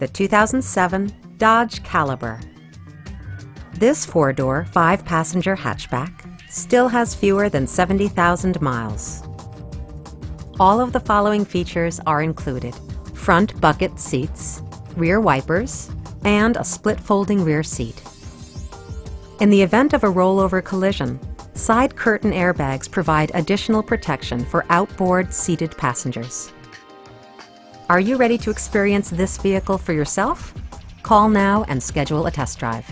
the 2007 Dodge Caliber. This four-door, five-passenger hatchback still has fewer than 70,000 miles. All of the following features are included. Front bucket seats, rear wipers, and a split folding rear seat. In the event of a rollover collision, side curtain airbags provide additional protection for outboard seated passengers. Are you ready to experience this vehicle for yourself? Call now and schedule a test drive.